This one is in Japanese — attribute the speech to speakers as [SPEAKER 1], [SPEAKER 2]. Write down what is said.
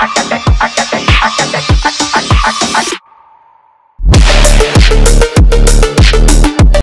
[SPEAKER 1] あ